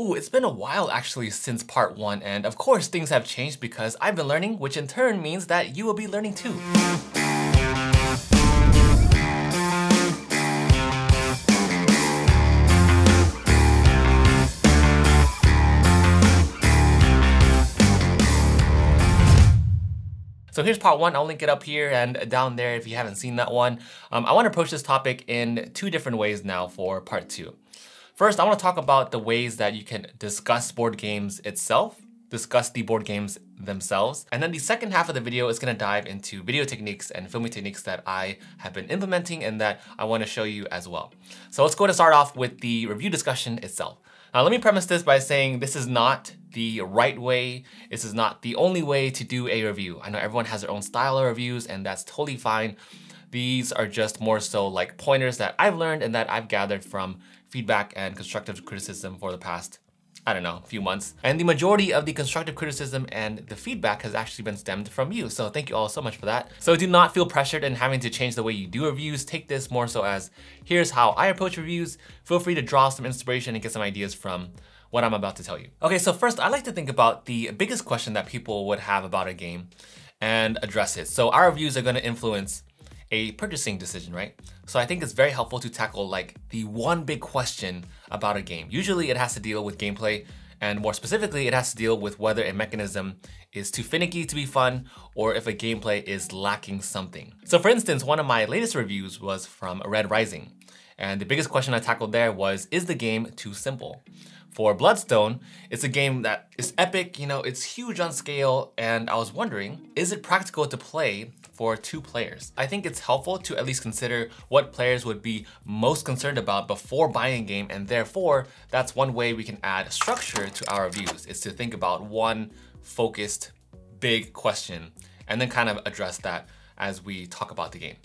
Ooh, it's been a while actually since part one, and of course things have changed because I've been learning, which in turn means that you will be learning too. So here's part one, I'll link it up here and down there if you haven't seen that one. Um, I wanna approach this topic in two different ways now for part two. First, I wanna talk about the ways that you can discuss board games itself, discuss the board games themselves. And then the second half of the video is gonna dive into video techniques and filming techniques that I have been implementing and that I wanna show you as well. So let's go to start off with the review discussion itself. Now let me premise this by saying this is not the right way. This is not the only way to do a review. I know everyone has their own style of reviews and that's totally fine. These are just more so like pointers that I've learned and that I've gathered from feedback and constructive criticism for the past I don't know, few months. And the majority of the constructive criticism and the feedback has actually been stemmed from you. So thank you all so much for that. So do not feel pressured in having to change the way you do reviews. Take this more so as, here's how I approach reviews. Feel free to draw some inspiration and get some ideas from what I'm about to tell you. Okay, so first I like to think about the biggest question that people would have about a game and address it. So our reviews are gonna influence a purchasing decision, right? So I think it's very helpful to tackle like the one big question about a game. Usually it has to deal with gameplay and more specifically, it has to deal with whether a mechanism is too finicky to be fun or if a gameplay is lacking something. So for instance, one of my latest reviews was from Red Rising. And the biggest question I tackled there was, is the game too simple? For Bloodstone, it's a game that is epic, you know, it's huge on scale, and I was wondering, is it practical to play for two players. I think it's helpful to at least consider what players would be most concerned about before buying a game and therefore that's one way we can add structure to our reviews is to think about one focused big question and then kind of address that as we talk about the game.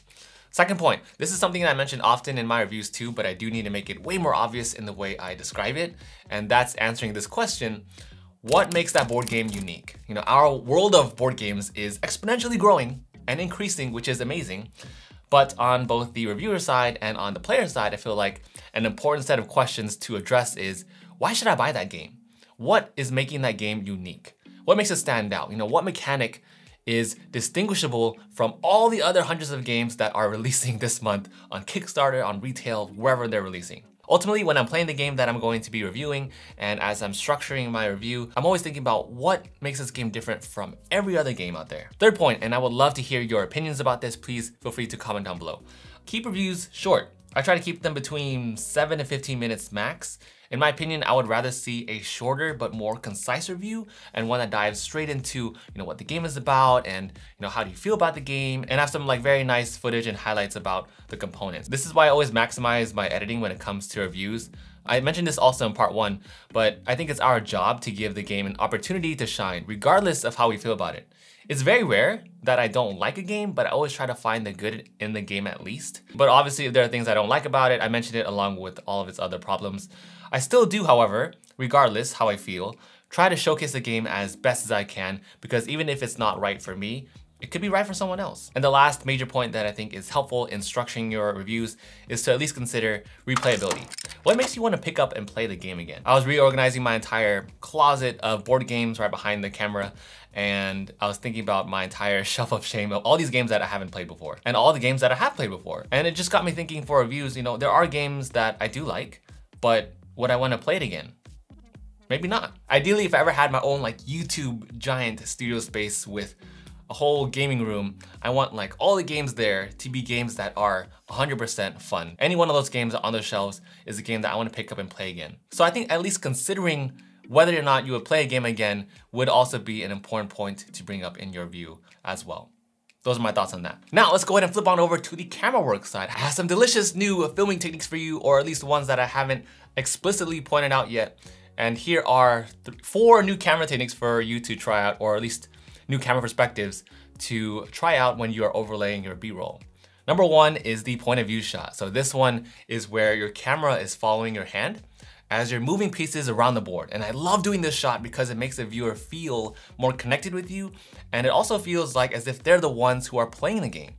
Second point, this is something that I mention often in my reviews too, but I do need to make it way more obvious in the way I describe it, and that's answering this question, what makes that board game unique? You know, our world of board games is exponentially growing and increasing, which is amazing. But on both the reviewer side and on the player side, I feel like an important set of questions to address is, why should I buy that game? What is making that game unique? What makes it stand out? You know, what mechanic is distinguishable from all the other hundreds of games that are releasing this month on Kickstarter, on retail, wherever they're releasing? Ultimately, when I'm playing the game that I'm going to be reviewing, and as I'm structuring my review, I'm always thinking about what makes this game different from every other game out there. Third point, and I would love to hear your opinions about this, please feel free to comment down below. Keep reviews short. I try to keep them between 7 to 15 minutes max. In my opinion, I would rather see a shorter but more concise review and one that dives straight into you know what the game is about and you know how do you feel about the game and have some like very nice footage and highlights about the components. This is why I always maximize my editing when it comes to reviews. I mentioned this also in part one, but I think it's our job to give the game an opportunity to shine, regardless of how we feel about it. It's very rare that I don't like a game, but I always try to find the good in the game at least. But obviously, if there are things I don't like about it, I mentioned it along with all of its other problems. I still do, however, regardless how I feel, try to showcase the game as best as I can because even if it's not right for me, it could be right for someone else. And the last major point that I think is helpful in structuring your reviews is to at least consider replayability. What makes you want to pick up and play the game again? I was reorganizing my entire closet of board games right behind the camera and I was thinking about my entire shelf of shame of all these games that I haven't played before and all the games that I have played before. And it just got me thinking for reviews, you know, there are games that I do like, but would I want to play it again? Maybe not. Ideally, if I ever had my own like YouTube giant studio space with a whole gaming room, I want like all the games there to be games that are 100% fun. Any one of those games on those shelves is a game that I want to pick up and play again. So I think at least considering whether or not you would play a game again would also be an important point to bring up in your view as well. Those are my thoughts on that. Now let's go ahead and flip on over to the camera work side. I have some delicious new filming techniques for you, or at least ones that I haven't explicitly pointed out yet. And here are four new camera techniques for you to try out, or at least new camera perspectives to try out when you are overlaying your B-roll. Number one is the point of view shot. So this one is where your camera is following your hand as you're moving pieces around the board. And I love doing this shot because it makes the viewer feel more connected with you. And it also feels like as if they're the ones who are playing the game.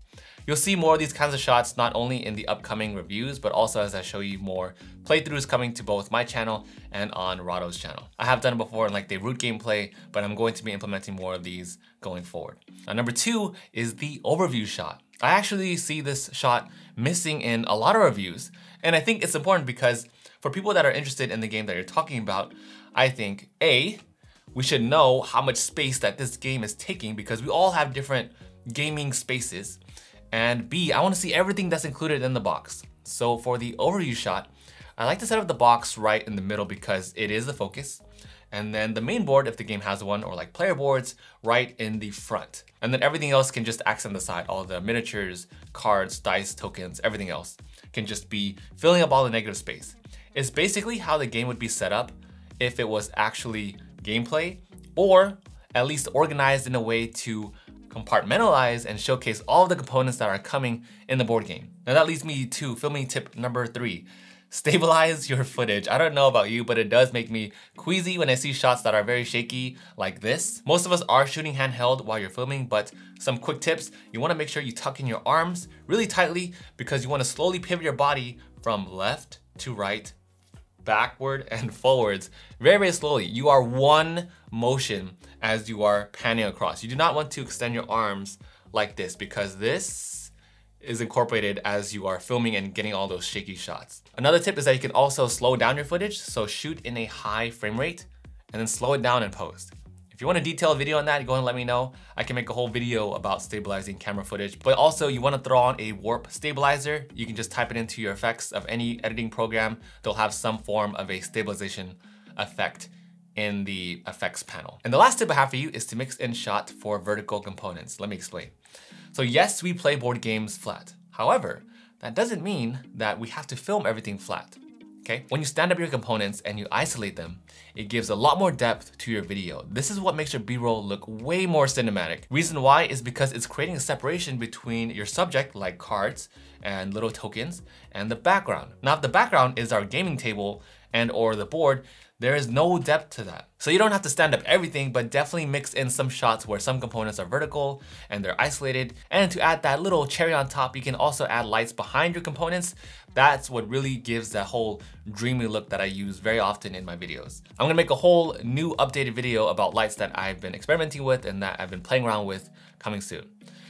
You'll see more of these kinds of shots not only in the upcoming reviews, but also as I show you more playthroughs coming to both my channel and on Rahdo's channel. I have done it before in like the root gameplay, but I'm going to be implementing more of these going forward. Now, number two is the overview shot. I actually see this shot missing in a lot of reviews, and I think it's important because for people that are interested in the game that you're talking about, I think A, we should know how much space that this game is taking because we all have different gaming spaces. And B, I wanna see everything that's included in the box. So for the overview shot, I like to set up the box right in the middle because it is the focus. And then the main board, if the game has one, or like player boards, right in the front. And then everything else can just accent the side. All the miniatures, cards, dice, tokens, everything else can just be filling up all the negative space. It's basically how the game would be set up if it was actually gameplay, or at least organized in a way to compartmentalize and showcase all the components that are coming in the board game. Now that leads me to filming tip number three. Stabilize your footage. I don't know about you, but it does make me queasy when I see shots that are very shaky like this. Most of us are shooting handheld while you're filming, but some quick tips. You wanna make sure you tuck in your arms really tightly because you wanna slowly pivot your body from left to right backward and forwards very, very slowly. You are one motion as you are panning across. You do not want to extend your arms like this because this is incorporated as you are filming and getting all those shaky shots. Another tip is that you can also slow down your footage, so shoot in a high frame rate and then slow it down in post. If you want a detailed video on that, go and let me know. I can make a whole video about stabilizing camera footage. But also you wanna throw on a warp stabilizer. You can just type it into your effects of any editing program. They'll have some form of a stabilization effect in the effects panel. And the last tip I have for you is to mix in shot for vertical components. Let me explain. So yes, we play board games flat. However, that doesn't mean that we have to film everything flat okay? When you stand up your components and you isolate them, it gives a lot more depth to your video. This is what makes your B-roll look way more cinematic. Reason why is because it's creating a separation between your subject, like cards and little tokens, and the background. Now, if the background is our gaming table and or the board, there is no depth to that. So you don't have to stand up everything, but definitely mix in some shots where some components are vertical and they're isolated. And to add that little cherry on top, you can also add lights behind your components. That's what really gives that whole dreamy look that I use very often in my videos. I'm gonna make a whole new updated video about lights that I've been experimenting with and that I've been playing around with coming soon.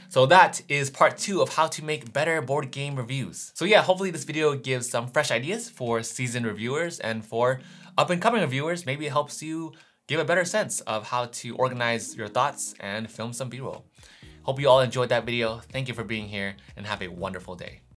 So that is part two of how to make better board game reviews. So yeah, hopefully this video gives some fresh ideas for seasoned reviewers and for up and coming reviewers, maybe it helps you give a better sense of how to organize your thoughts and film some B-roll. Hope you all enjoyed that video. Thank you for being here and have a wonderful day.